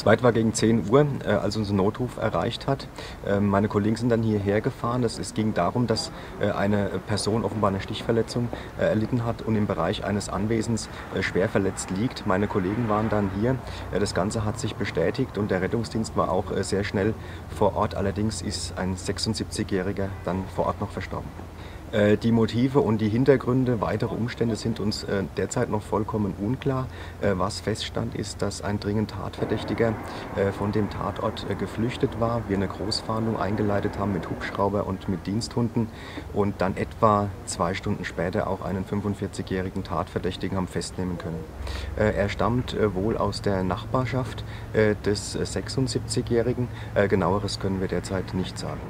Zweit war gegen 10 Uhr, äh, als uns ein Notruf erreicht hat. Ähm, meine Kollegen sind dann hierher gefahren. Das, es ging darum, dass äh, eine Person offenbar eine Stichverletzung äh, erlitten hat und im Bereich eines Anwesens schwer verletzt liegt. Meine Kollegen waren dann hier. Das Ganze hat sich bestätigt und der Rettungsdienst war auch sehr schnell vor Ort. Allerdings ist ein 76-Jähriger dann vor Ort noch verstorben. Äh, die Motive und die Hintergründe, weitere Umstände sind uns äh, derzeit noch vollkommen unklar. Äh, was feststand, ist, dass ein dringend Tatverdächtiger von dem Tatort geflüchtet war. Wir eine Großfahndung eingeleitet haben mit Hubschrauber und mit Diensthunden und dann etwa zwei Stunden später auch einen 45-jährigen Tatverdächtigen haben festnehmen können. Er stammt wohl aus der Nachbarschaft des 76-jährigen. Genaueres können wir derzeit nicht sagen.